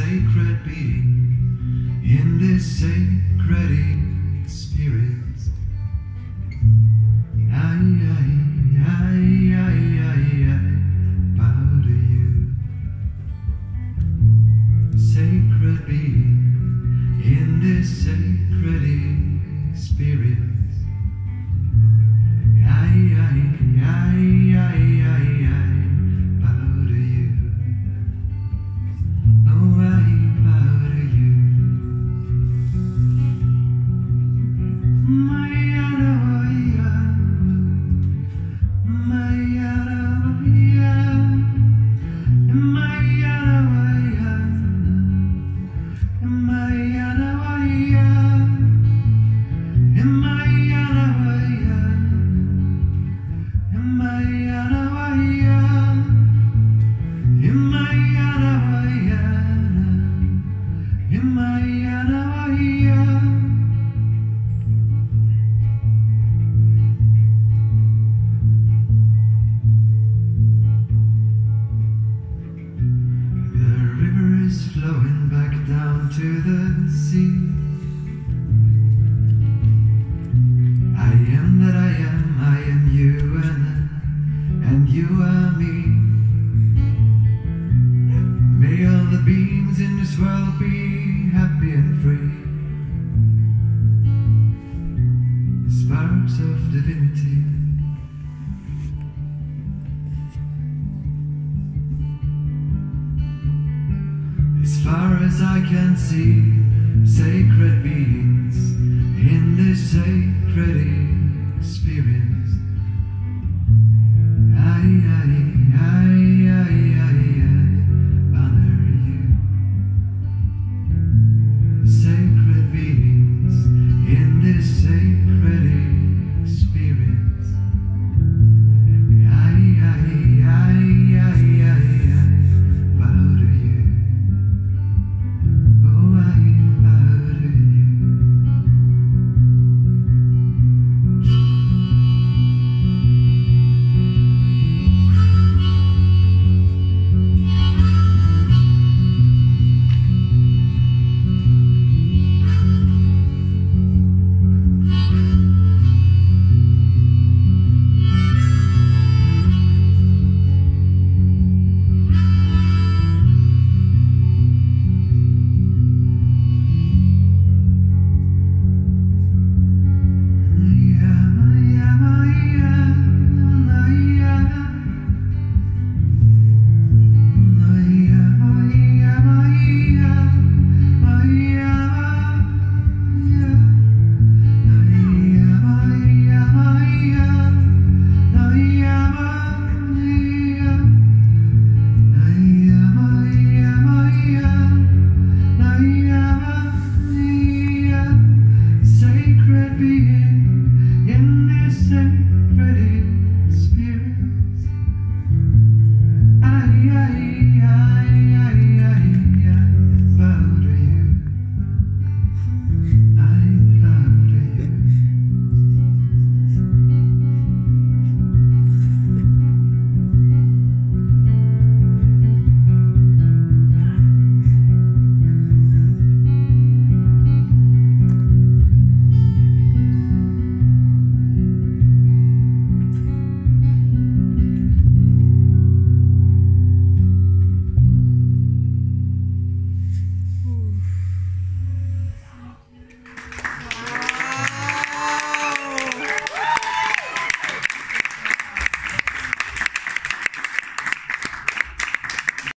sacred being in this sacred experience. I, I, I, I, I, I bow to you. Sacred being in this sacred experience. Sparks of divinity. As far as I can see, sacred beings in this sacred